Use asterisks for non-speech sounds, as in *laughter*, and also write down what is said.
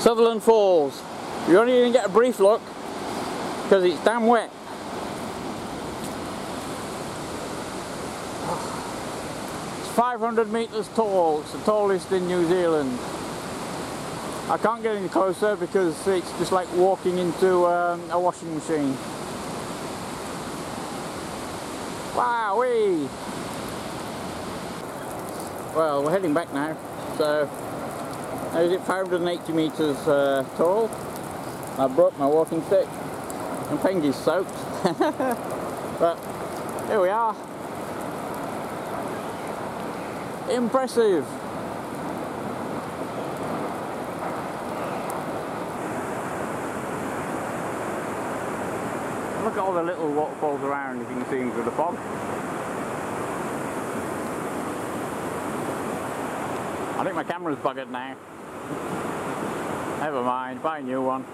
Sutherland Falls. You only even get a brief look because it's damn wet. It's 500 metres tall. It's the tallest in New Zealand. I can't get any closer because it's just like walking into um, a washing machine. Wowee! Well, we're heading back now. So, how is it 580 metres uh, tall? I broke my walking stick. And Pengy's soaked. *laughs* but here we are. Impressive. Look at all the little waterfalls around if you can see them through the fog. I think my camera's buggered now. Never mind, buy a new one.